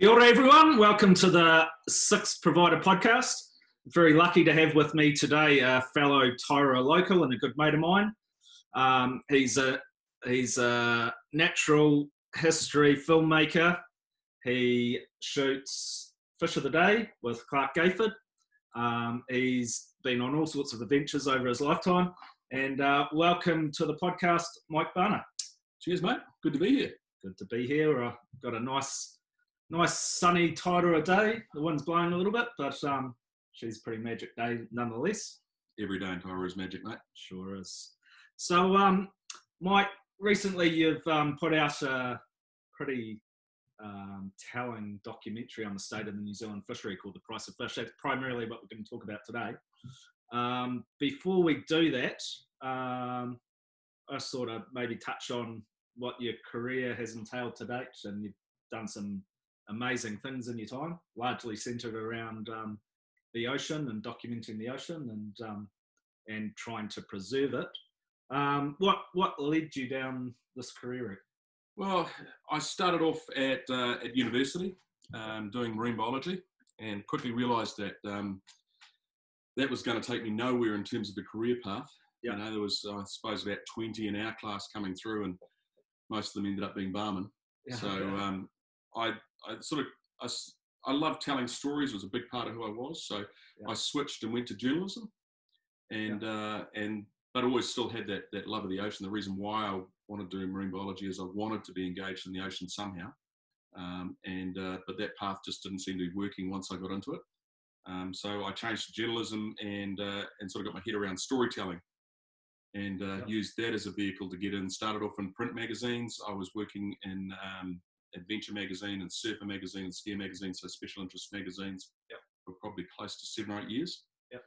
Kia ora, everyone. Welcome to the Sixth Provider podcast. Very lucky to have with me today a fellow Tairua local and a good mate of mine. Um, he's a he's a natural history filmmaker. He shoots Fish of the Day with Clarke Gayford. Um, he's been on all sorts of adventures over his lifetime. And uh, welcome to the podcast, Mike Bhana. Cheers, mate. Good to be here. Good to be here. I've got a nice nice sunny Tairua day. The wind's blowing a little bit, but um, she's a pretty magic day nonetheless. Every day in Tairua is magic, mate. Sure is. So, um, Mike, recently you've um, put out a pretty um, telling documentary on the state of the New Zealand fishery called The Price of Fish. That's primarily what we're going to talk about today. Um, before we do that, um, I sort of maybe touch on what your career has entailed to date, and you've done some amazing things in your time, largely centered around um, the ocean and documenting the ocean and um, and trying to preserve it. Um, what what led you down this career route? Well, I started off at uh, at university um, doing marine biology, and quickly realised that um, that was going to take me nowhere in terms of a career path. Yeah. You know, there was I suppose about twenty in our class coming through, and most of them ended up being barmen. Yeah, so yeah. Um, I I sort of I, I love telling stories was a big part of who I was. So yeah. I switched and went to journalism, and yeah. uh, and but I always still had that that love of the ocean. The reason why I wanted to do marine biology is I wanted to be engaged in the ocean somehow, um, and uh, but that path just didn't seem to be working once I got into it. Um, so I changed to journalism and uh, and sort of got my head around storytelling, and uh, yeah. used that as a vehicle to get in. Started off in print magazines. I was working in um, Adventure Magazine and Surfer Magazine and Ski Magazine, so special interest magazines, yep. for probably close to seven or eight years. Yep.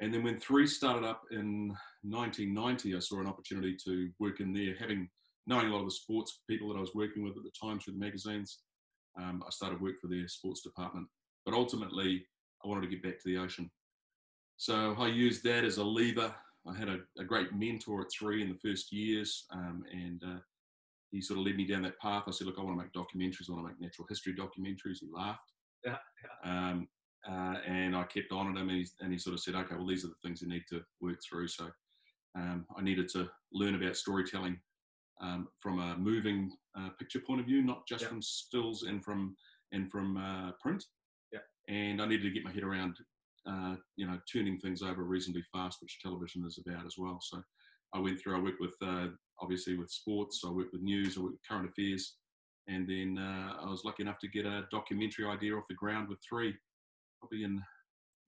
And then when Three started up in 1990, I saw an opportunity to work in there, having knowing a lot of the sports people that I was working with at the time through the magazines. Um, I started work for their sports department, but ultimately I wanted to get back to the ocean. So I used that as a lever. I had a, a great mentor at Three in the first years, um, and uh, he sort of led me down that path. I said, look, I want to make documentaries. I want to make natural history documentaries. He laughed. Yeah. yeah. Um, uh, and I kept on at him, and he, and he, sort of said, okay, well, these are the things you need to work through. So um, I needed to learn about storytelling um, from a moving uh, picture point of view, not just yeah. from stills and from and from uh, print. Yeah. And I needed to get my head around, uh, you know, turning things over reasonably fast, which television is about as well. So I went through. I worked with uh, obviously with sports. I worked with news. I worked with current affairs, and then uh, I was lucky enough to get a documentary idea off the ground with three, probably in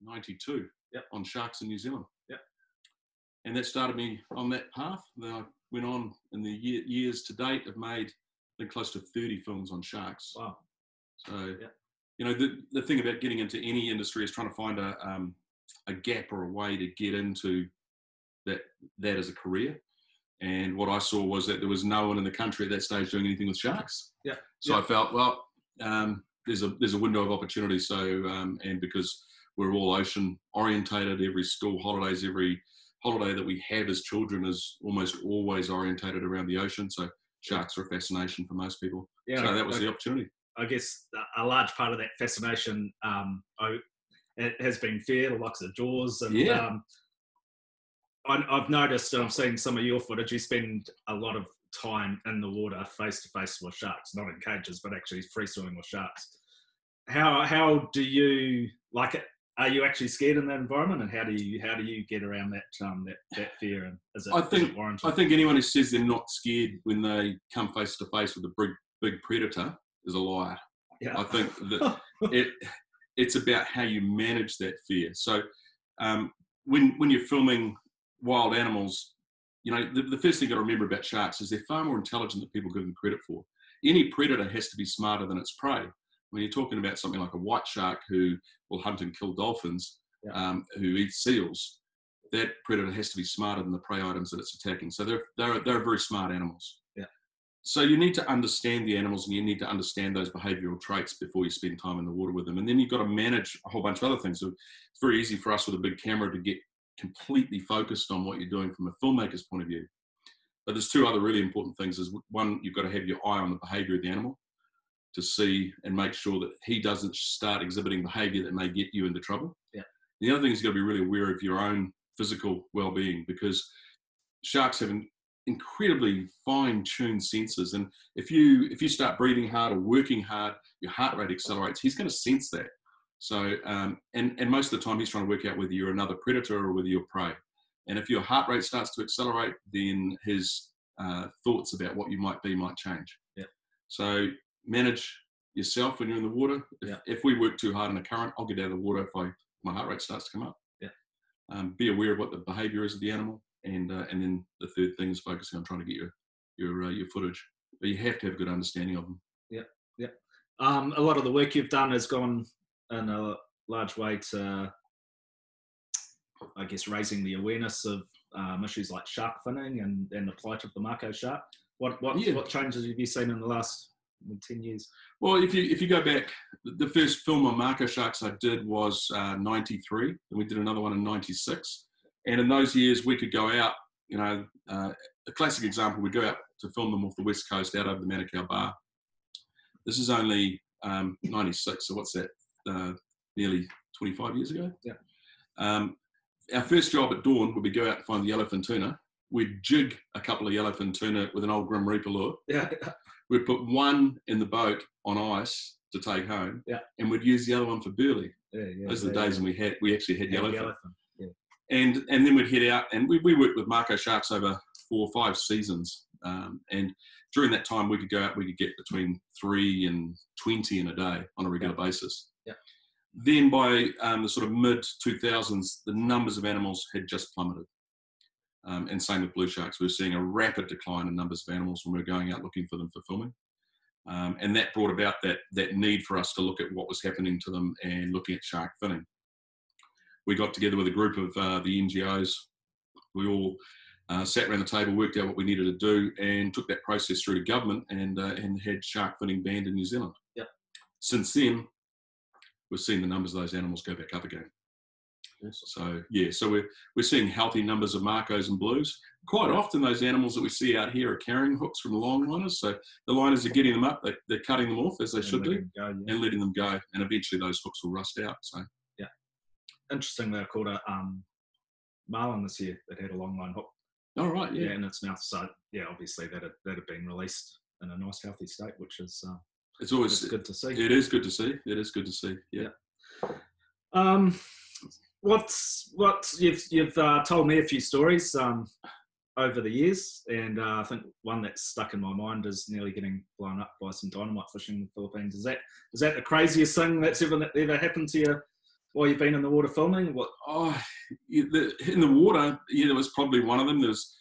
'92, yep. on sharks in New Zealand. Yep. And that started me on that path. Then I went on in the year, years to date. I've made I think close to 30 films on sharks. Wow. So, yep. you know, the the thing about getting into any industry is trying to find a um, a gap or a way to get into that that as a career. And what I saw was that there was no one in the country at that stage doing anything with sharks. Yeah. So yeah. I felt well, um, there's a there's a window of opportunity. So um, and because we're all ocean orientated, every school holidays, every holiday that we have as children is almost always orientated around the ocean. So sharks are a fascination for most people. Yeah. So that was the opportunity. I guess a large part of that fascination um, it has been fear, the likes of Jaws and yeah. um, I've noticed, and I've seen some of your footage. You spend a lot of time in the water, face to face with sharks, not in cages, but actually free swimming with sharks. How how do you like it? Are you actually scared in that environment, and how do you how do you get around that um, that that fear? And is it, I think it I think anyone who says they're not scared when they come face to face with a big big predator is a liar. Yeah. I think that it it's about how you manage that fear. So um, when when you're filming wild animals, you know, the, the first thing you got to remember about sharks is they're far more intelligent than people give them credit for. Any predator has to be smarter than its prey. When you're talking about something like a white shark who will hunt and kill dolphins, yeah. um, who eats seals, that predator has to be smarter than the prey items that it's attacking. So they're, they're, they're very smart animals. Yeah. So you need to understand the animals and you need to understand those behavioural traits before you spend time in the water with them. And then you've got to manage a whole bunch of other things. So it's very easy for us with a big camera to get completely focused on what you're doing from a filmmaker's point of view. But there's two other really important things. Is one, you've got to have your eye on the behaviour of the animal to see and make sure that he doesn't start exhibiting behavior that may get you into trouble. Yeah. The other thing is you've got to be really aware of your own physical well-being because sharks have an incredibly fine-tuned senses and if you if you start breathing hard or working hard your heart rate accelerates he's going to sense that so um, and and most of the time he's trying to work out whether you're another predator or whether you're prey and if your heart rate starts to accelerate then his uh, thoughts about what you might be might change Yeah. so manage yourself when you're in the water if, Yeah. if we work too hard in a current i'll get out of the water if I, my heart rate starts to come up Yeah. um, be aware of what the behavior is of the animal and uh, and then the third thing is focusing on trying to get your your uh, your footage. But you have to have a good understanding of them. Yeah. Um, a lot of the work you've done has gone in a large way to, I guess, raising the awareness of um, issues like shark finning and, and the plight of the Mako shark. What what Yeah. what changes have you seen in the last ten years? Well, if you if you go back, the first film on Mako Sharks I did was uh, '93, and we did another one in '96. And in those years, we could go out. You know, uh, a classic example: we go out to film them off the west coast, out over the Manukau Bar. This is only um, '96, so what's that? Uh, nearly 25 years ago. Yeah. Um, our first job at dawn would be go out and find the yellowfin tuna. We'd jig a couple of yellowfin tuna with an old Grim Reaper lure. Yeah, We'd put one in the boat on ice to take home, Yeah. and we'd use the other one for burley. yeah, yeah. Those are the yeah, days when we had we actually had yeah. yellowfin. Yellowfin. And and then we'd head out, and we, we worked with Mako Sharks over four or five seasons. Um, and during that time, we could go out, we could get between three and twenty in a day on a regular basis. Yeah. Then by um, the sort of mid two thousands, the numbers of animals had just plummeted. Um, and same with blue sharks. We were seeing a rapid decline in numbers of animals when we were going out looking for them for filming. Um, and that brought about that, that need for us to look at what was happening to them and looking at shark finning. We got together with a group of uh, the NGOs. We all uh, sat around the table, worked out what we needed to do, and took that process through to government and, uh, and had shark finning banned in New Zealand. Yep. Since then, we've seen the numbers of those animals go back up again. So yeah, so we're we're seeing healthy numbers of makos and blues. Quite often, those animals that we see out here are carrying hooks from the long liners. So the liners are getting them up, they, they're cutting them off as they And should do, go, yeah. and letting them go. And eventually, those hooks will rust out. So yeah. Interesting, they caught a um, marlin this year that had a long line hook. all right, yeah. yeah, in its mouth. So yeah, obviously that had, that had been released in a nice healthy state, which is uh, it's always it's good to see. it is good to see. It is good to see. Yeah. Um, what's what you've you've uh, told me a few stories um, over the years, and uh, I think one that's stuck in my mind is nearly getting blown up by some dynamite fishing in the Philippines. Is that is that the craziest thing that's ever ever happened to you while you've been in the water filming? What? Oh, in the water, yeah, there was probably one of them. There's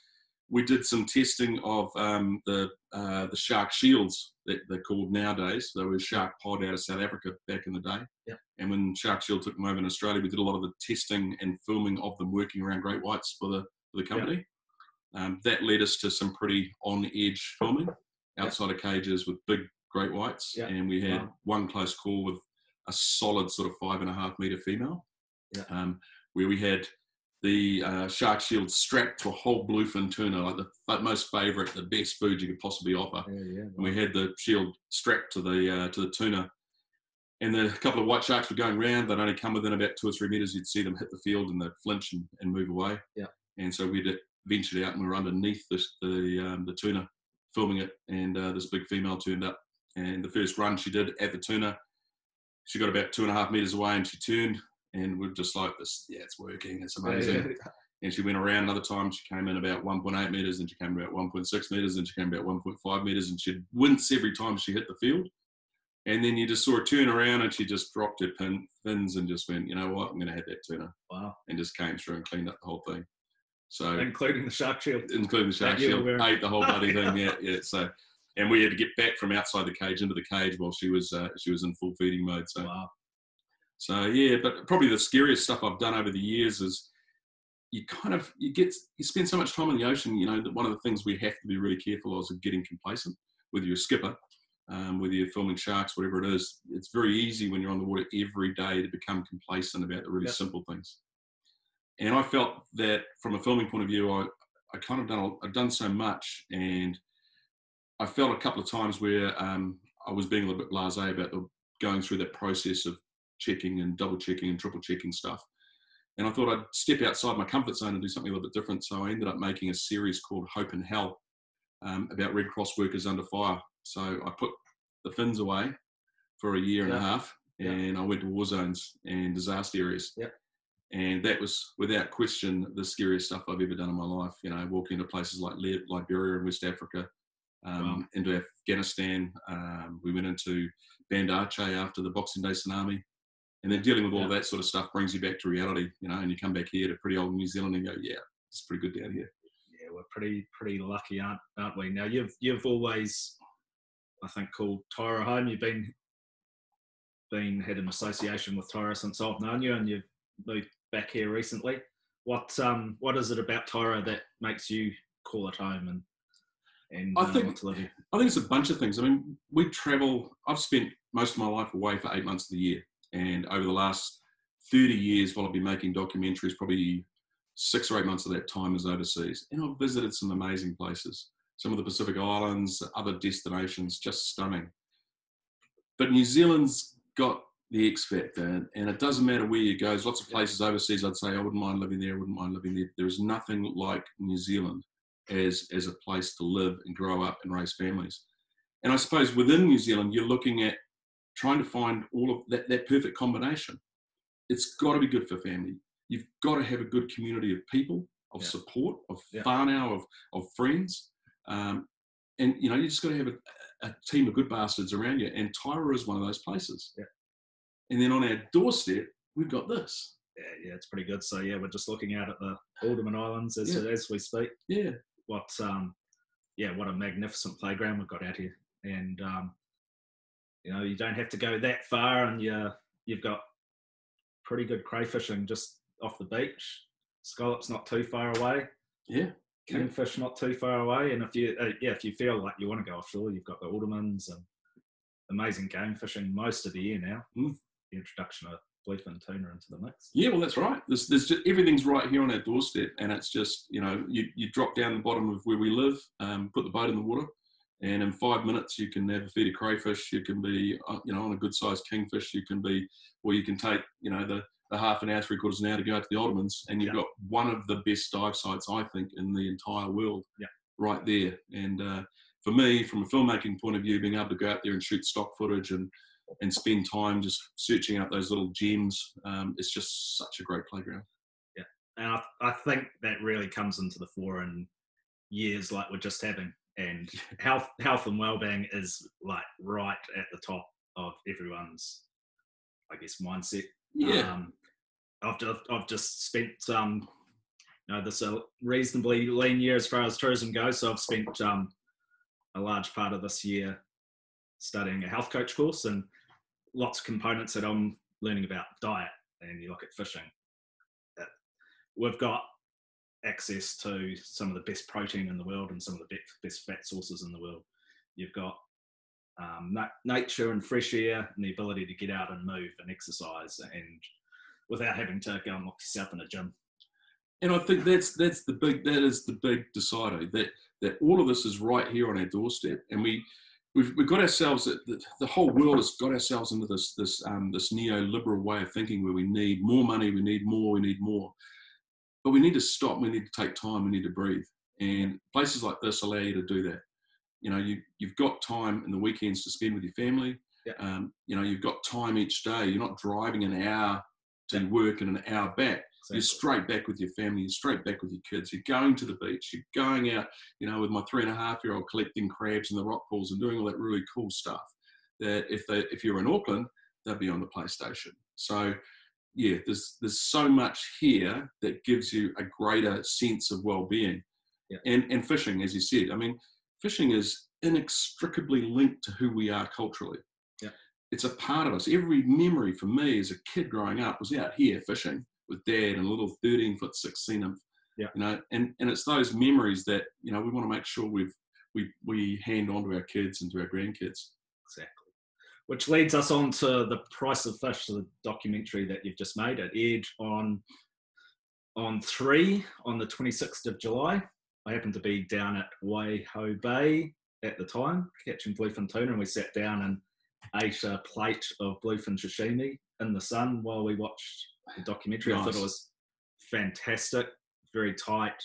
we did some testing of um, the uh, the shark shields that they're called nowadays. They were shark pod out of South Africa back in the day. Yeah. And when Shark Shield took them over in Australia, we did a lot of the testing and filming of them working around great whites for the for the company. Um, that led us to some pretty on edge filming Yeah. outside of cages with big great whites, Yeah. and we had Wow. one close call with a solid sort of five and a half meter female. Yeah. Um, where we had the uh, shark shield strapped to a whole bluefin tuna, like the most favourite, the best food you could possibly offer. Yeah, yeah. And we had the shield strapped to the uh, to the tuna, and the couple of white sharks were going round. They'd only come within about two or three meters. You'd see them hit the field and they'd flinch and, and move away. Yeah. And so we'd ventured out and we were underneath this, the um, the tuna, filming it, and uh, this big female turned up. And the first run she did at the tuna, she got about two and a half meters away and she turned, and we're just like this. Yeah, it's working. It's amazing. yeah. And she went around another time. She came in about 1.8 meters, and she came about 1.6 meters, and she came about 1.5 meters, and she'd wince every time she hit the field. And then you just saw her turn around, and she just dropped her pin, fins and just went, you know what, I'm going to have that tuna, Wow, and just came through and cleaned up the whole thing. So, including the shark shield. including the shark That you were shield, ate the whole bloody thing. Yeah, yeah. So, and we had to get back from outside the cage into the cage while she was uh, she was in full feeding mode. So, Wow. So yeah, but probably the scariest stuff I've done over the years is you kind of you get you spend so much time in the ocean. You know that one of the things we have to be really careful of is getting complacent. Whether you're a skipper, um, whether you're filming sharks, whatever it is, it's very easy when you're on the water every day to become complacent about the really Yeah. simple things. And I felt that from a filming point of view, I I kind of done I've done so much, and I felt a couple of times where um, I was being a little bit blasé about the, going through that process of checking and double checking and triple checking stuff. And I thought I'd step outside my comfort zone and do something a little bit different. So I ended up making a series called Hope and Hell um, about Red Cross workers under fire. So I put the fins away for a year Yeah. and a half, Yeah. and I went to war zones and disaster areas. Yeah. And that was, without question, the scariest stuff I've ever done in my life. You know, walking into places like Liberia and West Africa, um, into Afghanistan. Um, we went into Banda Aceh after the Boxing Day tsunami. And then dealing with all of that sort of stuff brings you back to reality, you know, and you come back here to pretty old New Zealand and go, yeah, it's pretty good down here. Yeah, we're pretty pretty lucky, aren't aren't we? Now you've you've always, I think, called Tairua home. You've been been had an association with Tairua since I've known you, and you've moved back here recently. What um what is it about Tairua that makes you call it home and and I uh, think- want to live here? I think it's a bunch of things. I mean, we travel, I've spent most of my life away for eight months of the year. And over the last 30 years, while I've been making documentaries, probably six or eight months of that time is overseas. And I've visited some amazing places. Some of the Pacific Islands, other destinations, just stunning. But New Zealand's got the X factor, and, it doesn't matter where you go. There's lots of places overseas I'd say I wouldn't mind living there, I wouldn't mind living there. There's nothing like New Zealand as, as a place to live and grow up and raise families. And I suppose within New Zealand, you're looking at trying to find all of that, that perfect combination. It's got to be good for family. You've got to have a good community of people, of Yeah. support, of Yeah. whānau, of, of friends. Um, and, you know, you just got to have a, a team of good bastards around you. And Tairua is one of those places. Yeah. And then on our doorstep, we've got this. Yeah, yeah, it's pretty good. So yeah, we're just looking out at the Aldermen Islands as Yeah. as we speak. Yeah. what um yeah what a magnificent playground we've got out here and um you know you don't have to go that far and you you've got pretty good crayfishing just off the beach scallops not too far away Yeah. Yeah. kingfish not too far away and if you uh, yeah if you feel like you want to go offshore you've got the aldermans and amazing game fishing most of the year now Mm. the introduction of bluefin tuna into the mix Yeah, well, that's right. There's, there's just, everything's right here on our doorstep, and it's just you know you, you drop down the bottom of where we live, um, put the boat in the water, and in five minutes you can have a feed of crayfish. You can be uh, you know on a good sized kingfish. You can be, or you can take you know the, the half an hour, three quarters an hour to go out to the Ottomans, and you've Yeah. got one of the best dive sites I think in the entire world. Yeah. right there. And uh, for me, from a filmmaking point of view, being able to go out there and shoot stock footage and and spend time just searching out those little gems. Um, it's just such a great playground. Yeah, and I, I think that really comes into the fore in years like we're just having and health health and well-being is like right at the top of everyone's i guess mindset. Yeah, um, I've just, I've just spent um, you know this a reasonably lean year as far as tourism goes so i've spent um, a large part of this year studying a health coach course and lots of components that i'm learning about diet and you look at fishing. Uh, we've got access to some of the best protein in the world and some of the best, fat sources in the world you've got um, na- nature and fresh air and the ability to get out and move and exercise and without having to go and lock yourself in a gym. and I think that's that's the big that is the big decider that that all of this is right here on our doorstep, and we. We've, we've got ourselves the, the whole world has got ourselves into this this um, this neoliberal way of thinking where we need more money we need more we need more but we need to stop we need to take time we need to breathe. And places like this allow you to do that. You know you you've got time in the weekends to spend with your family. Yeah. um, you know you've got time each day. You're not driving an hour to work and an hour back. So, you're straight back with your family you're straight back with your kids. You're going to the beach you're going out you know with my three and a half year old collecting crabs in the rock pools and doing all that really cool stuff that if they if you're in auckland they'll be on the playstation. So yeah there's there's so much here that gives you a greater sense of well-being Yeah. and and fishing as you said i mean fishing is inextricably linked to who we are culturally Yeah. it's a part of us every memory for me as a kid growing up was out here fishing with dad and a little 13 foot six nymph Yeah. you know and and it's those memories that you know we want to make sure we've we we hand on to our kids and to our grandkids exactly. Which leads us on to the price of fish, the documentary that you've just made. It aired on on three on the 26th of July. I happened to be down at Waihau Bay at the time, catching bluefin tuna, and we sat down and ate a plate of bluefin sashimi in the sun while we watched the documentary. Nice. I thought it was fantastic, very tight.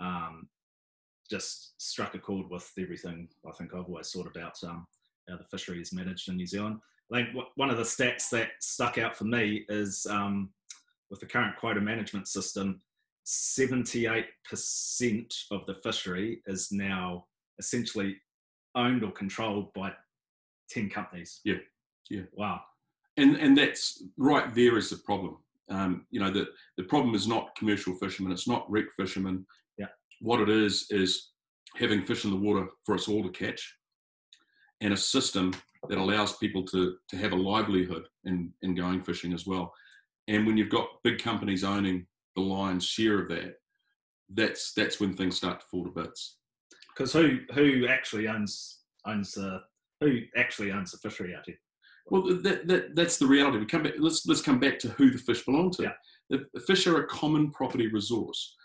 Um, just struck a chord with everything I think I've always thought about um, how the fishery is managed in New Zealand. I think one of the stats that stuck out for me is um, with the current quota management system, 78% of the fishery is now essentially owned or controlled by 10 companies. Yeah, yeah. Wow. And, and that's right there is the problem. Um, you know, the, the problem is not commercial fishermen, it's not rec fishermen. Yeah. What it is, is having fish in the water for us all to catch and a system that allows people to, to have a livelihood in, in going fishing as well. And when you've got big companies owning the lion's share of that, that's that's when things start to fall to bits. Because who who actually owns owns the who actually owns the fishery out here? Well, that, that that's the reality. We come back. Let's let's come back to who the fish belong to. Yeah. The, the fish are a common property resource,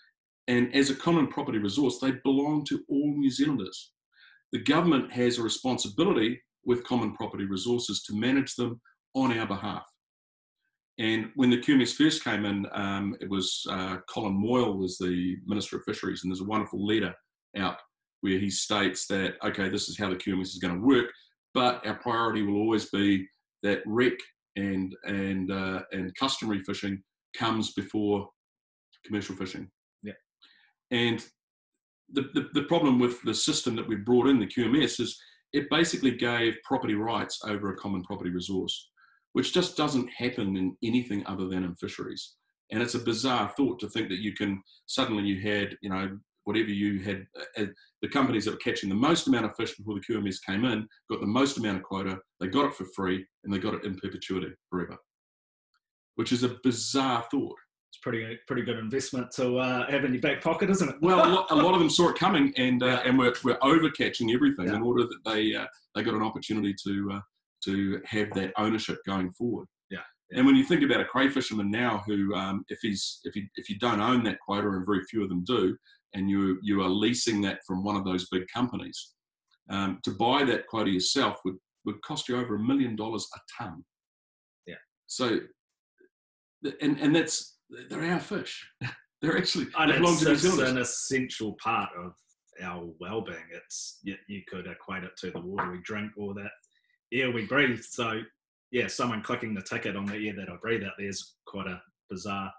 and as a common property resource, they belong to all New Zealanders. The government has a responsibility with common property resources to manage them on our behalf. And when the QMS first came in, um, it was uh, Colin Moyle was the Minister of Fisheries, and there's a wonderful letter out where he states that okay, this is how the QMS is going to work, but our priority will always be that wreck and and uh, and customary fishing comes before commercial fishing. Yeah. And the, the, the problem with the system that we brought in, the QMS, is it basically gave property rights over a common property resource which just doesn't happen in anything other than in fisheries. And it's a bizarre thought to think that you can suddenly you had, you know, whatever you had, uh, uh, the companies that were catching the most amount of fish before the QMS came in got the most amount of quota, they got it for free, and they got it in perpetuity forever, which is a bizarre thought. It's pretty pretty good investment to uh, have in your back pocket, isn't it? well, a lot, a lot, of them saw it coming, and uh, yeah. and we're, we're overcatching everything yeah. in order that they uh, they got an opportunity to uh, to have that ownership going forward. Yeah. And when you think about a cray fisherman now, who um, if he's if he if you don't own that quota, and very few of them do, and you you are leasing that from one of those big companies, um, to buy that quota yourself would would cost you over a million dollars a ton. Yeah. So, and and that's they're our fish. they're actually and they belong to New Zealand. It's an essential part of our well-being. It's you, you could equate it to the water we drink or that air we breathe. So yeah, someone clicking the ticket on the air that I breathe out there is quite a bizarre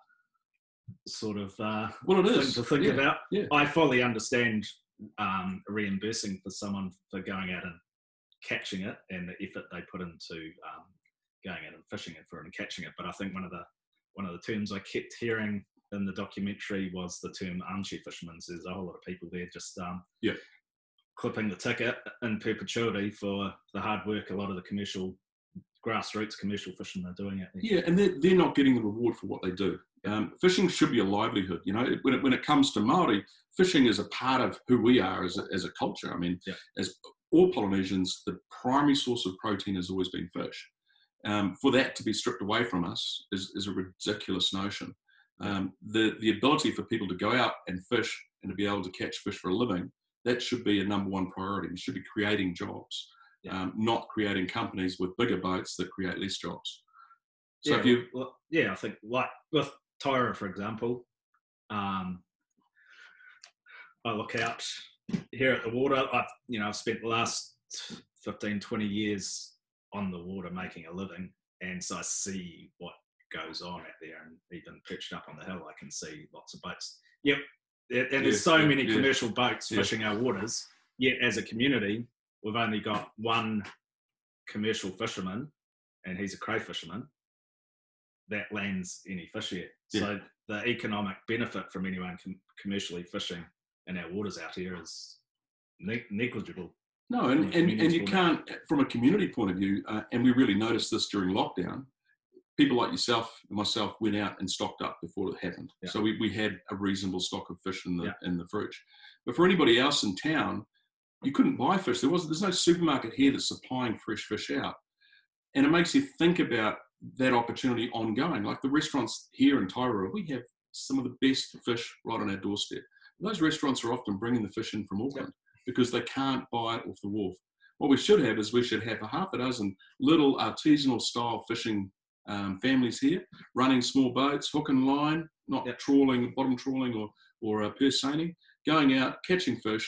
sort of uh, well, it is. to think yeah. about. Yeah. I fully understand um, reimbursing for someone for going out and catching it and the effort they put into um, going out and fishing it for it and catching it. But I think one of the one of the terms I kept hearing in the documentary was the term armchair fishermen. There's a whole lot of people there just um, yeah clipping the ticket in perpetuity for the hard work a lot of the commercial grassroots commercial fishermen are doing it. Yeah, and they're, they're not getting the reward for what they do. Um, fishing should be a livelihood. You know, when it, when it comes to Maori, fishing is a part of who we are as a, as a culture. I mean, yeah. as all Polynesians, the primary source of protein has always been fish. Um, for that to be stripped away from us is, is a ridiculous notion. Um, the the ability for people to go out and fish and to be able to catch fish for a living that should be a number one priority. We should be creating jobs, yeah. um, not creating companies with bigger boats that create less jobs. So yeah, if you, well, yeah, I think like with Tairua, for example, um, I look out here at the water. I've, you know, I've spent the last 15, 20 years on the water making a living. And so I see what goes on out there and even perched up on the hill, I can see lots of boats. Yep, and there's yeah, so yeah, many yeah. commercial boats fishing our waters. Yet, as a community, we've only got one commercial fisherman, and he's a cray fisherman that lands any fish here. So the economic benefit from anyone com- commercially fishing in our waters out here is ne- negligible. No, and, and, and you can't, from a community point of view, uh, and we really noticed this during lockdown, people like yourself and myself went out and stocked up before it happened. Yeah. So we, we had a reasonable stock of fish in the yeah. in the fridge. But for anybody else in town, you couldn't buy fish. There was there's no supermarket here that's supplying fresh fish out. And it makes you think about that opportunity ongoing. Like the restaurants here in Tairua, we have some of the best fish right on our doorstep. Those restaurants are often bringing the fish in from Auckland. Because they can't buy it off the wharf. What we should have is we should have a half a dozen little artisanal style fishing um, families here running small boats, hook and line, not Yep. trawling, bottom trawling or, or uh, purse seining, going out, catching fish,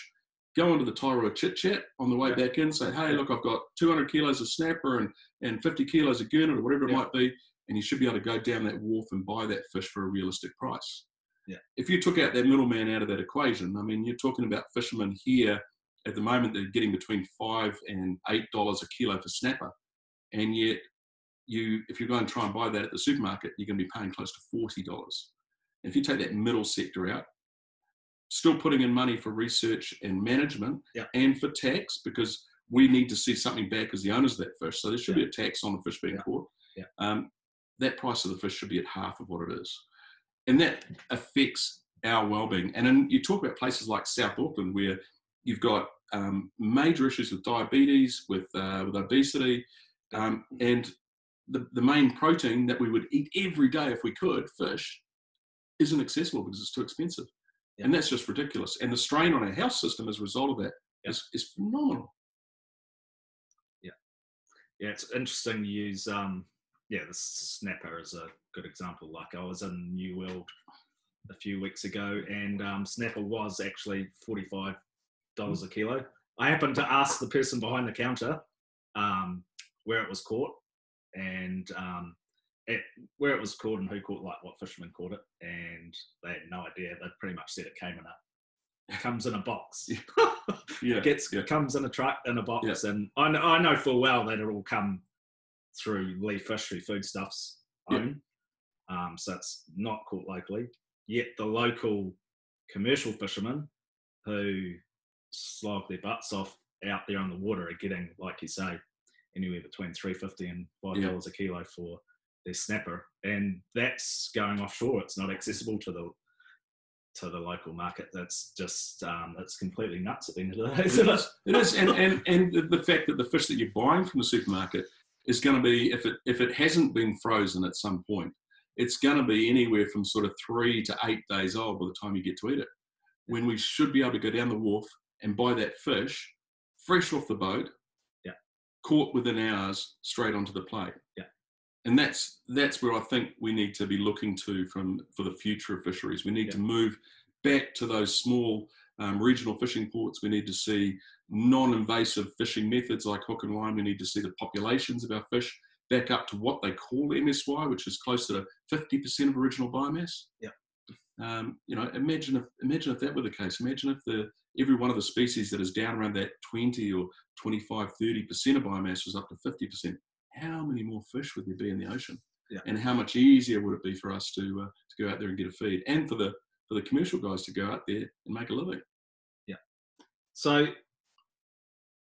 go into the Tairua chit chat on the way back in, say, hey, look, I've got 200 kilos of snapper and, and 50 kilos of gurnard or whatever it Yep. might be. And you should be able to go down that wharf and buy that fish for a realistic price. Yeah. If you took out that middleman out of that equation, I mean, you're talking about fishermen here at the moment they're getting between five and eight dollars a kilo for snapper, and yet you, if you go and try and buy that at the supermarket, you're going to be paying close to forty dollars. If you take that middle sector out, still putting in money for research and management Yeah. and for tax because we need to see something back as the owners of that fish. So there should be a tax on the fish being Yeah. caught. Yeah. Um, that price of the fish should be at half of what it is, and that affects our well-being. And then you talk about places like South Auckland where you've got um, major issues with diabetes, with uh, with obesity, um, and the, the main protein that we would eat every day if we could, fish, isn't accessible because it's too expensive. Yeah. And that's just ridiculous. And the strain on our health system as a result of that Yeah. is is phenomenal. yeah, Yeah, it's interesting to use. Um, yeah, the snapper is a good example. Like I was in New World a few weeks ago, and um, snapper was actually forty-five dollars a kilo. I happened to ask the person behind the counter um, where it was caught, and um, it, where it was caught and who caught, like what fisherman caught it, and they had no idea. They pretty much said it came in a comes in a box. Yeah. It gets yeah. comes in a truck in a box, and I know, I know full well that it all come through Lee Fishery Foodstuffs Yeah. own, um, so it's not caught locally. Yet the local commercial fishermen who slog their butts off out there on the water are getting, like you say, anywhere between three fifty and five Yeah. dollars a kilo for their snapper, and that's going offshore. It's not accessible to the to the local market. That's just um, that's completely nuts at the end of the day. It is. It is, and, and and the fact that the fish that you're buying from the supermarket is going to be, if it if it hasn't been frozen at some point, it's going to be anywhere from sort of three to eight days old by the time you get to eat it. When we should be able to go down the wharf and buy that fish fresh off the boat, Yeah. caught within hours, straight onto the plate. Yeah. And that's that's where I think we need to be looking to from for the future of fisheries. We need Yeah. to move back to those small um, regional fishing ports. We need to see non-invasive fishing methods like hook and line. We need to see the populations of our fish back up to what they call MSY, which is closer to 50% of original biomass. Yeah. Um, you know, imagine if imagine if that were the case. Imagine if the every one of the species that is down around that 20 or 25, 30% of biomass was up to 50%. How many more fish would there be in the ocean? Yeah. And how much easier would it be for us to uh, to go out there and get a feed, and for the for the commercial guys to go out there and make a living? So,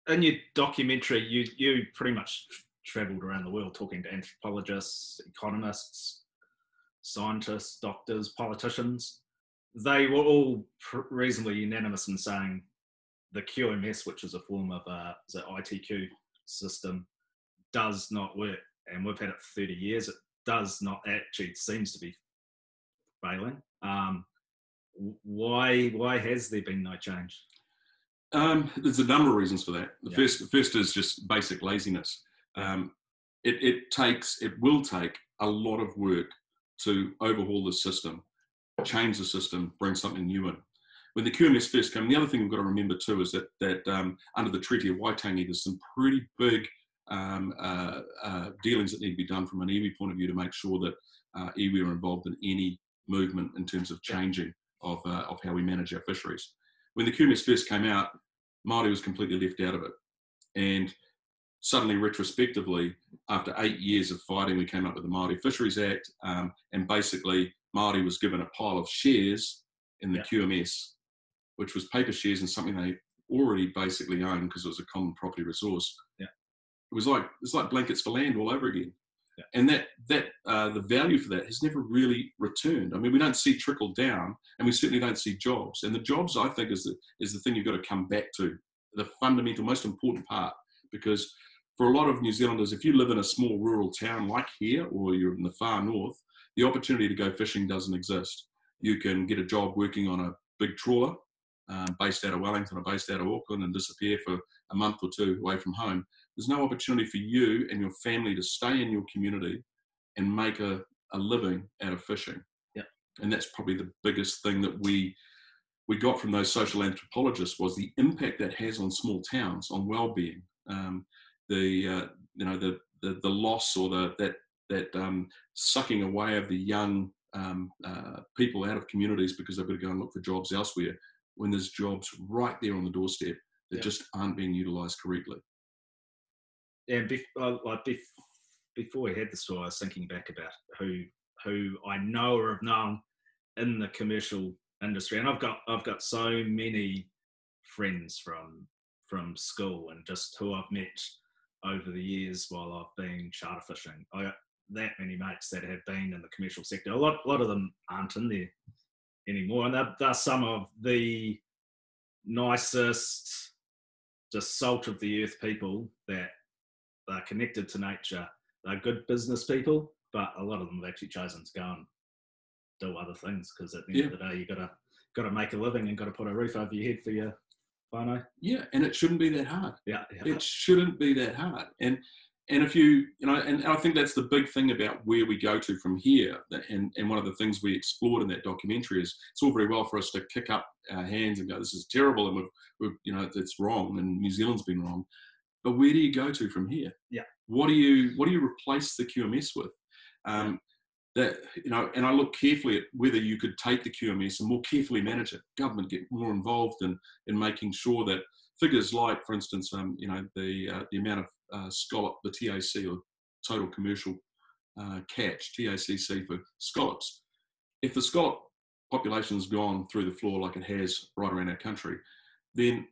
in your documentary, you you pretty much travelled around the world talking to anthropologists, economists, scientists, doctors, politicians. They were all reasonably unanimous in saying the QMS, which is a form of uh, the ITQ system, does not work, and we've had it for 30 years. It does not actually seems to be failing. Um, why why has there been no change? Um, there's a number of reasons for that. The Yeah. first, the first is just basic laziness. Um, it, it takes, it will take a lot of work to overhaul the system, change the system, bring something new in. When the QMS first came, the other thing we've got to remember too is that that um, under the Treaty of Waitangi, there's some pretty big um, uh, uh, dealings that need to be done from an iwi point of view to make sure that uh, iwi are involved in any movement in terms of changing of, uh, of how we manage our fisheries. When the QMS first came out, Māori was completely left out of it. And suddenly, retrospectively, after eight years of fighting, we came up with the Māori Fisheries Act, um, and basically, Māori was given a pile of shares in the Yeah. QMS, which was paper shares and something they already basically owned because it was a common property resource. Yeah. It was like it's like blankets for land all over again. And that that uh, the value for that has never really returned. I mean, we don't see trickle down, and we certainly don't see jobs. And the jobs, I think, is the is the thing you've got to come back to, the fundamental, most important part, because for a lot of New Zealanders, if you live in a small rural town like here, or you're in the far north, the opportunity to go fishing doesn't exist. You can get a job working on a big trawler, um, based out of Wellington or based out of Auckland and disappear for a month or two away from home. There's no opportunity for you and your family to stay in your community and make a, a living out of fishing. Yeah. And that's probably the biggest thing that we we got from those social anthropologists was the impact that has on small towns on well-being. Um, the uh, you know the, the the loss or the that that um, sucking away of the young um, uh, people out of communities because they've got to go and look for jobs elsewhere when there's jobs right there on the doorstep that just aren't being utilised correctly. And bef- uh, like bef- before we had the store, I was thinking back about who who I know or have known in the commercial industry, and I've got I've got so many friends from from school and just who I've met over the years while I've been charter fishing. I got that many mates that have been in the commercial sector. A lot, a lot of them aren't in there anymore, and they're, they're some of the nicest, just salt of the earth people that are connected to nature. They're good business people, but a lot of them have actually chosen to go and do other things because at the end Yeah. of the day, you gotta gotta make a living and gotta put a roof over your head for your whānau. Yeah, and it shouldn't be that hard. Yeah, yeah. It shouldn't be that hard. And and if you you know, and, and I think that's the big thing about where we go to from here. And and one of the things we explored in that documentary is it's all very well for us to kick up our hands and go, "This is terrible," and we've, we've you know it's wrong, and New Zealand's been wrong. But where do you go to from here? Yeah. What do you what do you replace the QMS with? Um, that you know, and I look carefully at whether you could take the QMS and more carefully manage it. Government get more involved in in making sure that figures like, for instance, um, you know, the uh, the amount of uh, scallop, the TAC or total commercial uh, catch, TACC for scallops. If the scallop population's gone through the floor like it has right around our country, then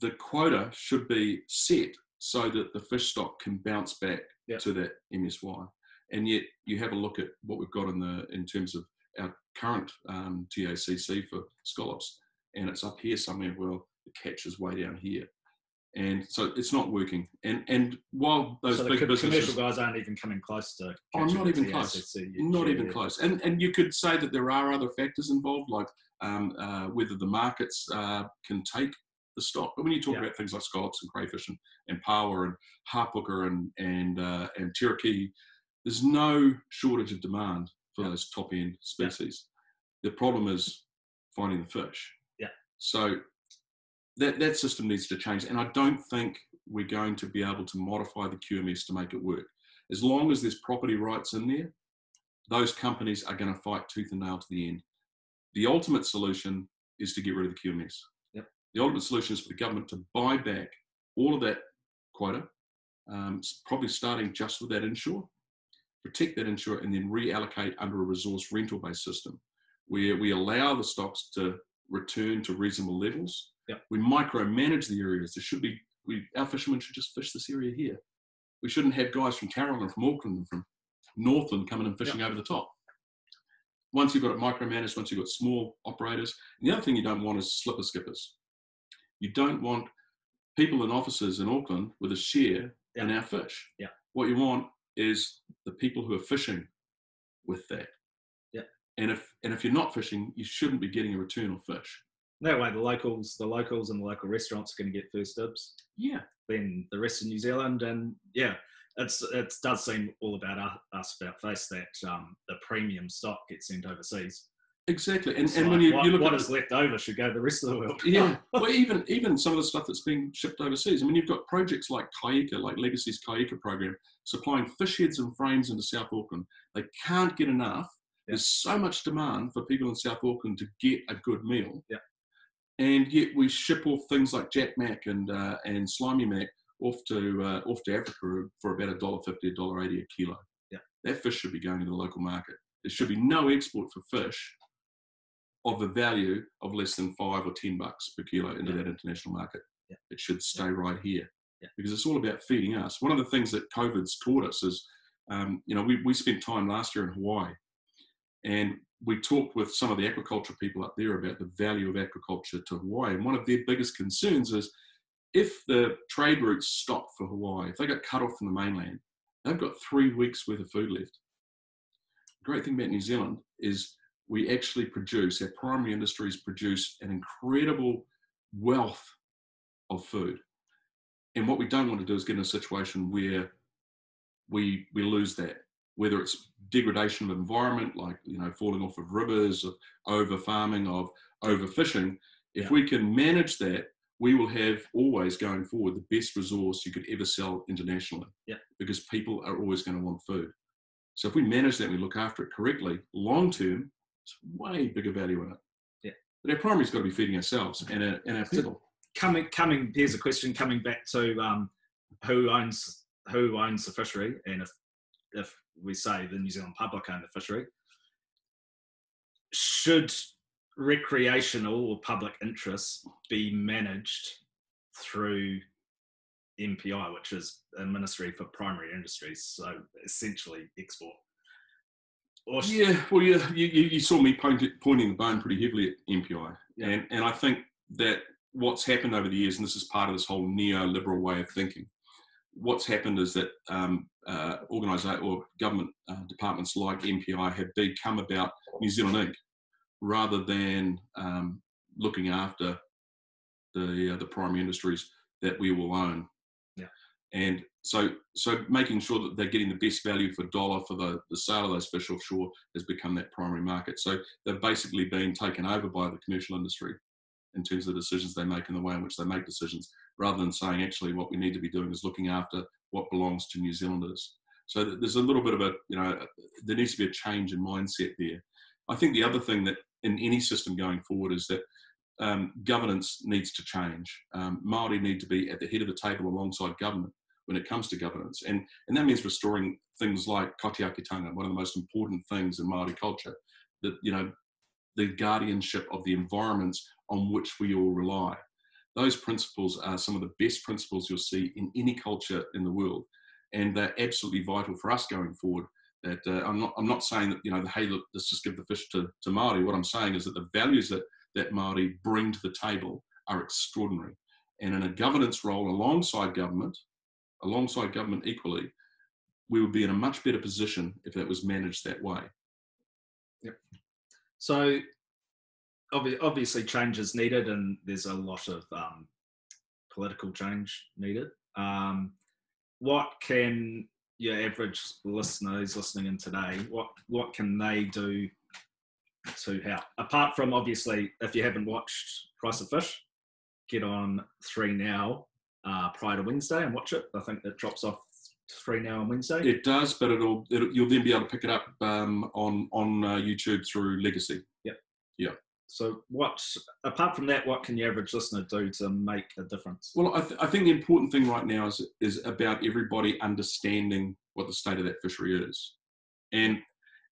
the quota should be set so that the fish stock can bounce back Yeah. to that MSY. And yet you have a look at what we've got in the in terms of our current um, TACC for scallops, and it's up here somewhere. Well, the catch is way down here, and so it's not working. And and while those so the big commercial guys aren't even coming close to. Oh, catching not the even close. TACC yet. not even yeah. close. And and you could say that there are other factors involved, like um, uh, whether the markets uh, can take the stock. But when you talk Yeah. about things like scallops and crayfish and, and paua and hapuka and and uh, and cherokee, there's no shortage of demand for Yeah. those top end species. The problem is finding the fish. Yeah. So that that system needs to change, and I don't think we're going to be able to modify the QMS to make it work. As long as there's property rights in there, those companies are going to fight tooth and nail to the end. The ultimate solution is to get rid of the QMS. Yep. The ultimate solution is for the government to buy back all of that quota, um, probably starting just with that inshore, protect that inshore, and then reallocate under a resource rental based system where we allow the stocks to return to reasonable levels. Yep. We micromanage the areas. There should be, we, our fishermen should just fish this area here. We shouldn't have guys from Carroll and from Auckland and from Northland coming and fishing over the top. Once you've got it micromanaged, once you've got small operators, and the other thing you don't want is slipper skippers. You don't want people in offices in Auckland with a share in our fish. Yeah. What you want is the people who are fishing with that. Yeah. And if and if you're not fishing, you shouldn't be getting a return on fish. That way, the locals, the locals, and the local restaurants are going to get first dibs. Yeah. Then the rest of New Zealand, and yeah, it's it does seem all about us about face that um, the premium stock gets sent overseas. Exactly. And, and like, when you, what, you look what at is left over should go to the rest of the world. yeah, well, even even some of the stuff that's being shipped overseas. I mean, you've got projects like Kai Ika, like LegaSea's Kaika program, supplying fish heads and frames into South Auckland. They can't get enough. There's so much demand for people in South Auckland to get a good meal. Yeah. And yet we ship off things like Jack Mac and uh, and Slimy Mac off to uh, off to Africa for about a dollar fifty, a dollar eighty a kilo. Yeah. That fish should be going to the local market. There should be no export for fish of the value of less than five or ten bucks per kilo into Yeah. that international market. Yeah. It should stay right here because it's all about feeding us. One of the things that COVID's taught us is, um, you know, we, we spent time last year in Hawaii and we talked with some of the aquaculture people up there about the value of aquaculture to Hawaii. And one of their biggest concerns is if the trade routes stop for Hawaii, if they got cut off from the mainland, they've got three weeks worth of food left. The great thing about New Zealand is we actually produce, our primary industries produce an incredible wealth of food. And what we don't want to do is get in a situation where we we lose that, whether it's degradation of environment, like you know, falling off of rivers, of over farming, of overfishing. If Yeah. we can manage that, we will have always going forward the best resource you could ever sell internationally. Yeah. Because people are always going to want food. So if we manage that and we look after it correctly, long term, way bigger value in it. Yeah. But our primary's got to be feeding ourselves and our, and our people. coming coming here's a question coming back to um, who owns who owns the fishery and if if we say the New Zealand public own the fishery should recreational or public interests be managed through MPI which is a ministry for primary industries so essentially export or Yeah, well, you, you, you saw me pointing, pointing the bone pretty heavily at MPI. Yeah. And, and I think that what's happened over the years, and this is part of this whole neoliberal way of thinking, what's happened is that um, uh, organisation or government uh, departments like MPI have become about New Zealand Inc. rather than um, looking after the uh, the primary industries that we will own. Yeah. And so so making sure that they're getting the best value for dollar for the, the sale of those fish offshore has become that primary market. So they've basically been taken over by the commercial industry in terms of the decisions they make and the way in which they make decisions, rather than saying actually what we need to be doing is looking after what belongs to New Zealanders. So there's a little bit of a, you know, there needs to be a change in mindset there. I think the other thing that in any system going forward is that um, governance needs to change. Um, Maori need to be at the head of the table alongside government when it comes to governance, and and that means restoring things like kaitiakitanga, one of the most important things in Maori culture. That you know, the guardianship of the environments on which we all rely. Those principles are some of the best principles you'll see in any culture in the world, and they're absolutely vital for us going forward. That uh, I'm not I'm not saying that you know, hey, look, let's just give the fish to, to Maori. What I'm saying is that the values that that Maori bring to the table are extraordinary, and in a governance role alongside government, alongside government equally, we would be in a much better position if that was managed that way. Yep. So, obviously, change is needed, and there's a lot of um, political change needed. Um, what can your average listener who's listening in today? What what can they do to help? Apart from obviously, if you haven't watched Price of Fish, get on ThreeNow uh, prior to Wednesday and watch it. I think it drops off ThreeNow on Wednesday. It does, but it'll, it'll you'll then be able to pick it up um, on on uh, YouTube through LegaSea. So, what apart from that, what can the average listener do to make a difference? Well, I, th- I think the important thing right now is is about everybody understanding what the state of that fishery is, and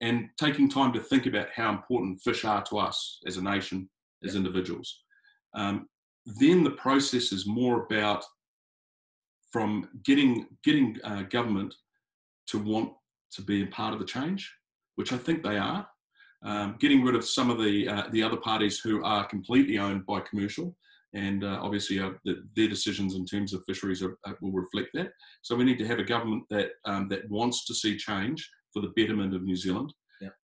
and taking time to think about how important fish are to us as a nation, as individuals. Um, then the process is more about from getting getting uh, government to want to be a part of the change, which I think they are. Um, getting rid of some of the uh, the other parties who are completely owned by commercial, and uh, obviously uh, the, their decisions in terms of fisheries are, uh, will reflect that. So we need to have a government that um, that wants to see change for the betterment of New Zealand.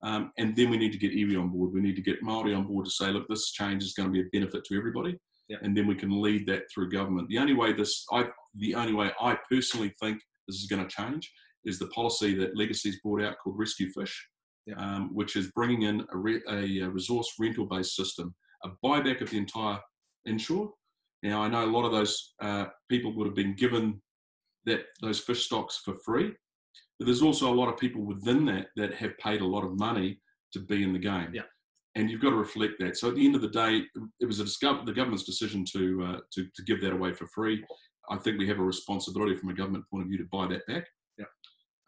Um, and then we need to get iwi on board. We need to get Maori on board to say, look, this change is going to be a benefit to everybody. Yeah. And then we can lead that through government. The only way this, I, the only way I personally think this is going to change is the policy that LegaSea's brought out called Rescue Fish, Yeah. um, which is bringing in a, re, a, resource rental-based system, a buyback of the entire inshore. Now I know a lot of those uh, people would have been given that those fish stocks for free, but there's also a lot of people within that that have paid a lot of money to be in the game. Yeah. And you've got to reflect that. So at the end of the day, it was a discover, the government's decision to, uh, to to give that away for free. I think we have a responsibility from a government point of view to buy that back. Yeah.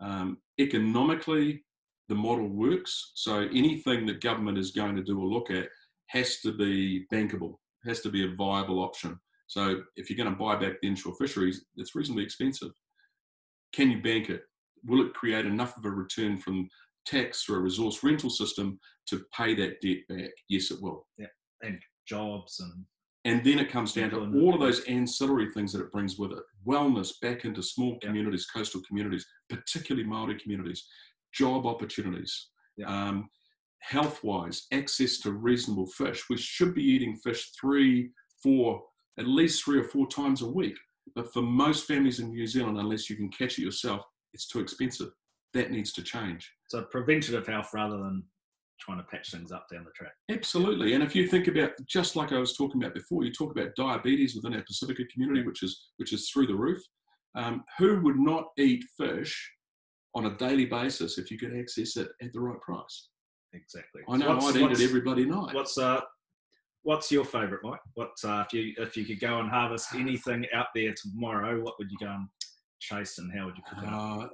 Um, economically, the model works. So anything that government is going to do or look at has to be bankable, has to be a viable option. So if you're going to buy back the inshore fisheries, it's reasonably expensive. Can you bank it? Will it create enough of a return from tax or a resource rental system to pay that debt back? Yes, it will. Yeah, And jobs and And then it comes down to all of those ancillary things that it brings with it wellness back into small Yeah. communities, coastal communities, particularly Maori communities, job opportunities, Yeah. um, health wise, access to reasonable fish. We should be eating fish three, four, at least three or four times a week. But for most families in New Zealand, unless you can catch it yourself, it's too expensive. That needs to change. So preventative health rather than trying to patch things up down the track. Absolutely. And if you think about just like I was talking about before, you talk about diabetes within our Pacifica community, which is which is through the roof. Um, who would not eat fish on a daily basis if you could access it at the right price? Exactly. I know I'd eat it every bloody night. What's uh what's your favourite, Mike? What uh, if you if you could go and harvest anything out there tomorrow, what would you go and chase and how would you cook it? Uh,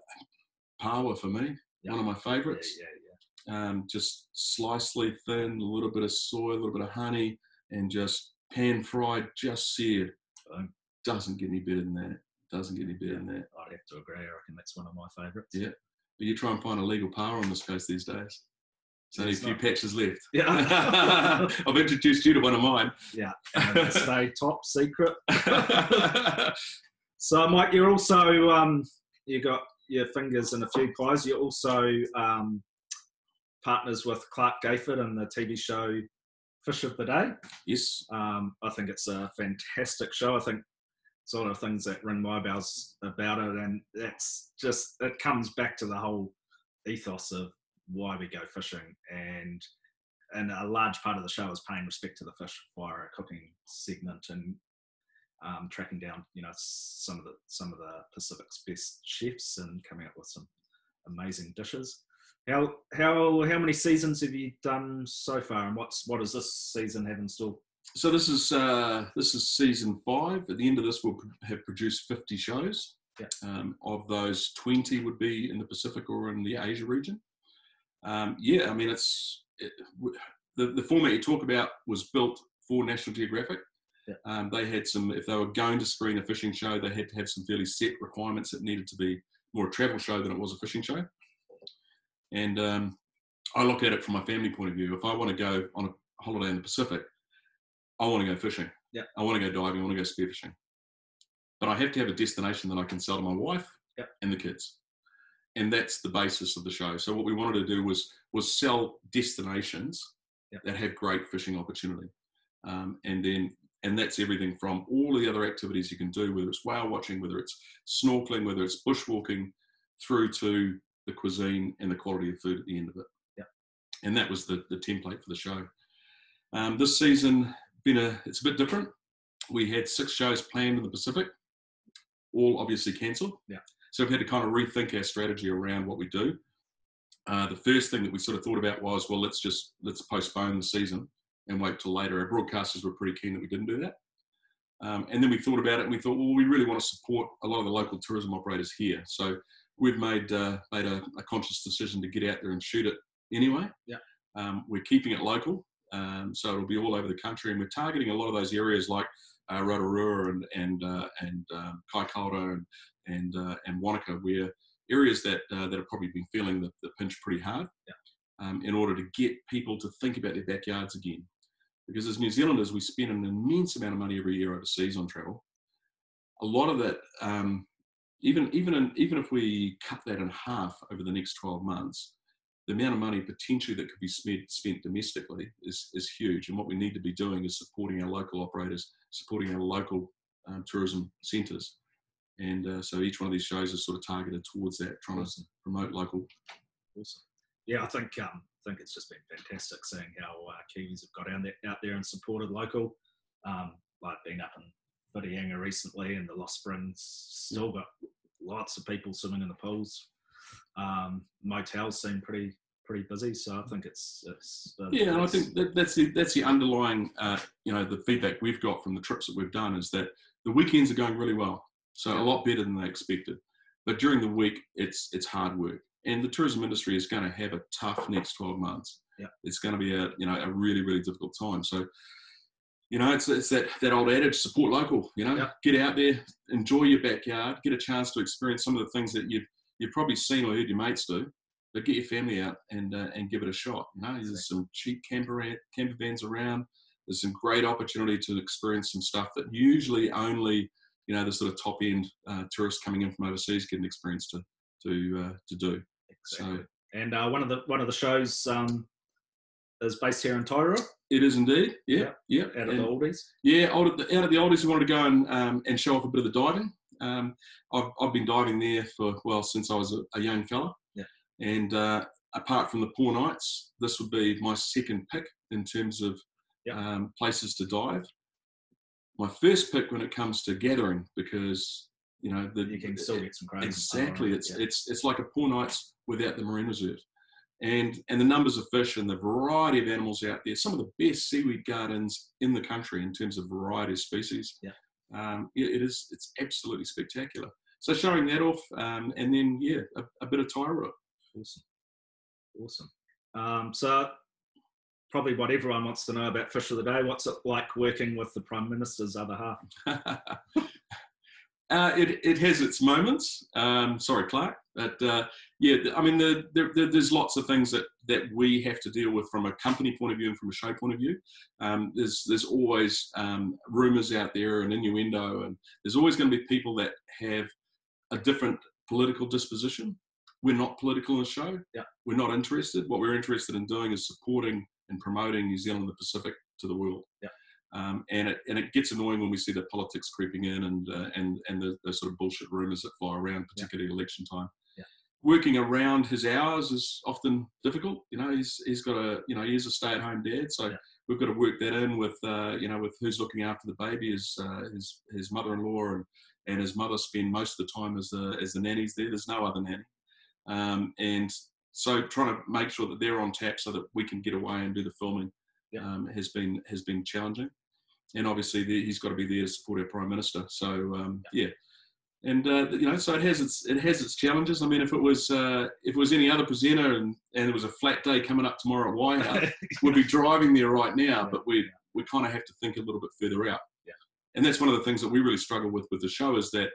paua for me, Yeah. one of my favourites. Yeah, yeah, yeah. Um, just slicely thin, a little bit of soy, a little bit of honey, and just pan fried, just seared. Boom. Doesn't get any better than that. Doesn't get any better than that. I'd have to agree. I reckon that's one of my favourites. Yeah. But you try and find a legal paua on this coast these days. There's only a few not. patches left. Yeah. I've introduced you to one of mine. yeah. And stay top secret. So, Mike, you're also um, you got your fingers in a few pies. You're also um, partners with Clarke Gayford and the TV show Fish of the Day. yes. Um, I think it's a fantastic show. I think sort of things that ring my bells about it, and that's just it comes back to the whole ethos of why we go fishing, and and a large part of the show is paying respect to the fish via a cooking segment and um, tracking down, you know, some of the some of the Pacific's best chefs and coming up with some amazing dishes. How how how many seasons have you done so far, and what's what does this season have in store? So this is uh, this is season five. At the end of this, we'll have produced 50 shows. Yeah. Um, of those, 20 would be in the Pacific or in the Asia region. Um, yeah, I mean, it's it, the the format you talk about was built for National Geographic. Yeah. Um, they had some, if they were going to screen a fishing show, they had to have some fairly set requirements. It needed to be more a travel show than it was a fishing show. And um, I look at it from my family point of view. If I want to go on a holiday in the Pacific, I want to go fishing. Yeah. I want to go diving. I want to go spearfishing. But I have to have a destination that I can sell to my wife Yeah. and the kids. And that's the basis of the show. So what we wanted to do was was sell destinations Yeah. that have great fishing opportunity. Um, and then and that's everything from all the other activities you can do, whether it's whale watching, whether it's snorkeling, whether it's bushwalking, through to the cuisine and the quality of food at the end of it. Yeah. And that was the, the template for the show. Um, this season, been a it's a bit different. We had six shows planned in the Pacific, all obviously cancelled. Yeah. So we've had to kind of rethink our strategy around what we do. Uh, the first thing that we sort of thought about was, well, let's just let's postpone the season and wait till later. Our broadcasters were pretty keen that we didn't do that. Um, and then we thought about it and we thought, well, we really want to support a lot of the local tourism operators here. So we've made uh, made a, a conscious decision to get out there and shoot it anyway. Yeah. Um, we're keeping it local, um, so it'll be all over the country, and we're targeting a lot of those areas like uh, Rotorua and and uh, and um, Kaikoura and and uh, and Wanaka, where areas that uh, that have probably been feeling the, the pinch pretty hard. Yeah. Um, in order to get people to think about their backyards again, because as New Zealanders, we spend an immense amount of money every year overseas on travel. A lot of that, um, even even in, even if we cut that in half over the next 12 months, the amount of money potentially that could be spent, spent domestically is, is huge. And what we need to be doing is supporting our local operators, supporting our local um, tourism centres. And uh, so each one of these shows is sort of targeted towards that, trying to promote local. Awesome. Yeah, I think um, think it's just been fantastic seeing how uh, Kiwis have got out there, out there and supported local. Um, like being up in Whitianga recently, and the Lost Springs still got lots of people swimming in the pools. Um, motels seem pretty pretty busy, so I think it's it's. uh, Yeah, and I think that, that's the that's the underlying, uh, you know, the feedback we've got from the trips that we've done is that the weekends are going really well, so a lot better than they expected. But during the week, it's it's hard work, and the tourism industry is going to have a tough next twelve months. Yeah. it's going to be a you know a really really difficult time. So, you know, it's it's that that old adage: support local. You know, Yeah. get out there, enjoy your backyard, get a chance to experience some of the things that you've you've probably seen or heard your mates do but get your family out and uh, and give it a shot. You know, there's some cheap camper camper vans around. There's some great opportunity to experience some stuff that usually only you know the sort of top end uh, tourists coming in from overseas get an experience to to uh, to do. Exactly. and uh, one of the one of the shows um, is based here in Tairua. It is indeed. Yeah, yeah. Out of the oldies. Yeah, out of the, out of the oldies, we wanted to go and um, and show off a bit of the diving. Um, I've, I've been diving there for well since I was a, a young fella. Yeah. And uh, apart from the Poor Knights, this would be my second pick in terms of Yeah. um, places to dive. My first pick when it comes to gathering, because you know the You can still get some crazy. exactly it's Yeah. it's it's like a Poor Knights without the marine reserve and and the numbers of fish and the variety of animals out there some of the best seaweed gardens in the country in terms of variety of species Yeah. um, yeah, it is it's absolutely spectacular so showing that off um, and then yeah a, a bit of Tairua Awesome. Awesome. Um, so, probably what everyone wants to know about Fish of the Day. What's it like working with the Prime Minister's other half? uh, it, it has its moments. Um, sorry, Clarke. But uh, yeah, I mean, the, there, there, there's lots of things that, that we have to deal with from a company point of view and from a show point of view. Um, there's there's always um, rumors out there and innuendo, and there's always going to be people that have a different political disposition. We're not political in the show. Yeah. We're not interested. What we're interested in doing is supporting and promoting New Zealand and the Pacific to the world. Yeah. Um, and it and it gets annoying when we see the politics creeping in and uh, and and the, the sort of bullshit rumors that fly around, Yeah. particularly election time. Yeah. Working around his hours is often difficult. You know, he's he's got a you know he's a stay-at-home dad, so Yeah. we've got to work that in with uh, you know with who's looking after the baby, his uh, his his mother-in-law and and his mother spend most of the time as the as the nannies there. There's no other nanny, um, and so trying to make sure that they're on tap so that we can get away and do the filming Yeah. um, has been has been challenging. And obviously, the, he's got to be there to support our prime minister. So um, yeah. And uh, you know, so it has its it has its challenges. I mean, if it was uh, if it was any other presenter and, and it was a flat day coming up tomorrow at Waihau, we'd be driving there right now. But we we kind of have to think a little bit further out. Yeah. And that's one of the things that we really struggle with with the show is that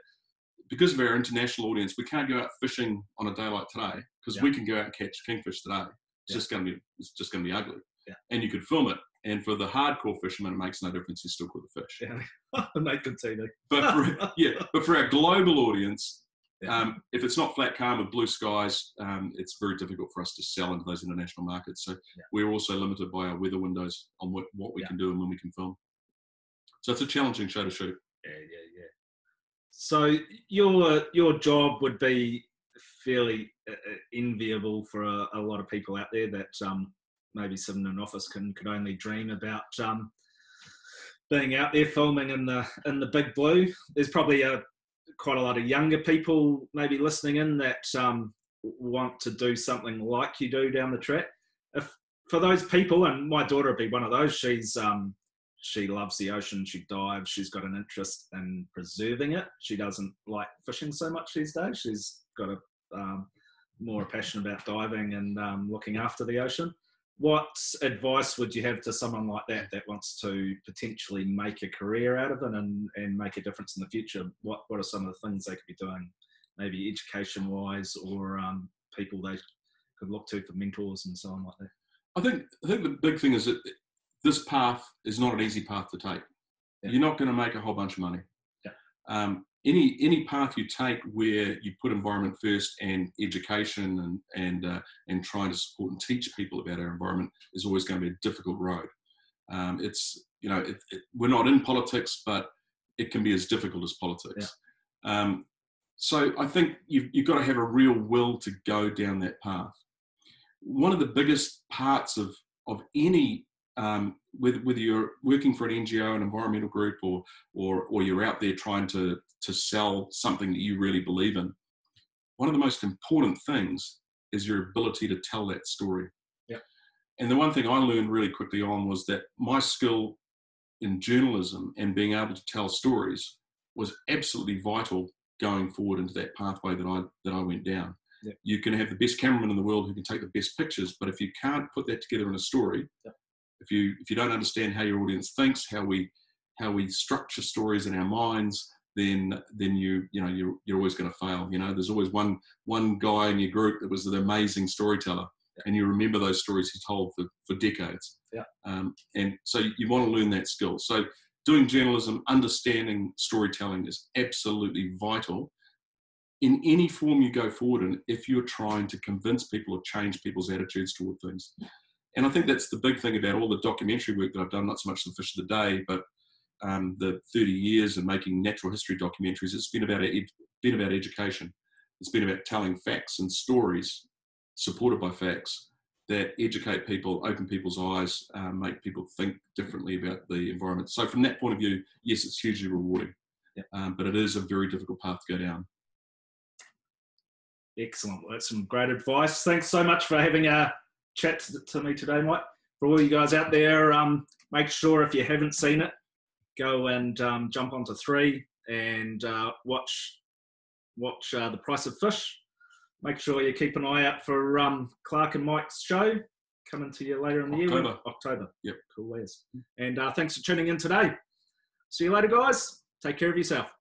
because of our international audience, we can't go out fishing on a day like today because Yeah. we can go out and catch kingfish today. It's Yeah. just going to be it's just going to be ugly. Yeah. And you could film it. And for the hardcore fisherman, it makes no difference. You still caught the fish. Yeah. Make good TV. But for, yeah, but for our global audience, Yeah. um, if it's not flat calm with blue skies, um, it's very difficult for us to sell into those international markets. So Yeah. we're also limited by our weather windows on what, what we Yeah. can do and when we can film. So it's a challenging show to shoot. Yeah, yeah, yeah. So your your job would be fairly uh, uh, enviable for a, a lot of people out there that um, maybe sitting in an office can could only dream about um, being out there filming in the in the big blue. There's probably a quite a lot of younger people maybe listening in that um, want to do something like you do down the track. If for those people, and my daughter would be one of those. She's um, she loves the ocean. She dives. She's got an interest in preserving it. She doesn't like fishing so much these days. She's got a um, more passion about diving and um, looking after the ocean. What advice would you have to someone like that that wants to potentially make a career out of it and, and make a difference in the future? What What are some of the things they could be doing, maybe education wise, or um, people they could look to for mentors and so on like that? I think I think the big thing is that this path is not an easy path to take. Yeah. You're not going to make a whole bunch of money. Yeah. Um, any any path you take where you put environment first and education and and uh, and trying to support and teach people about our environment is always going to be a difficult road. Um, it's you know it, it, we're not in politics, but it can be as difficult as politics. Um, so I think you've, you've got to have a real will to go down that path one of the biggest parts of of any um, whether, whether you're working for an NGO, an environmental group, or or or you're out there trying to to sell something that you really believe in, one of the most important things is your ability to tell that story. Yeah. And the one thing I learned really quickly on was that my skill in journalism and being able to tell stories was absolutely vital going forward into that pathway that I that I went down Yeah. you can have the best cameraman in the world who can take the best pictures, but if you can't put that together in a story, Yeah. If you if you don't understand how your audience thinks, how we how we structure stories in our minds, then then you you know you're you're always going to fail. You know, there's always one one guy in your group that was an amazing storyteller, and you remember those stories he told for for decades. Yeah. Um, and so you want to learn that skill. So doing journalism, understanding storytelling is absolutely vital in any form you go forward in if you're trying to convince people or change people's attitudes toward things and I think that's the big thing about all the documentary work that I've done, not so much the fish of the day, but um, the 30 years of making natural history documentaries. It's been about ed- been about education. It's been about telling facts and stories supported by facts that educate people, open people's eyes, um, make people think differently about the environment. So from that point of view, yes, it's hugely rewarding, um, but it is a very difficult path to go down. Excellent. Well, that's some great advice. Thanks so much for having a chat to, me today, Mike. For all you guys out there, um, make sure if you haven't seen it, go and um, jump onto three and uh, watch watch uh, the price of fish. Make sure you keep an eye out for um, Clarke and Mike's show coming to you later in the October. year. October. Yep. Cool as. And uh, thanks for tuning in today. See you later, guys. Take care of yourself.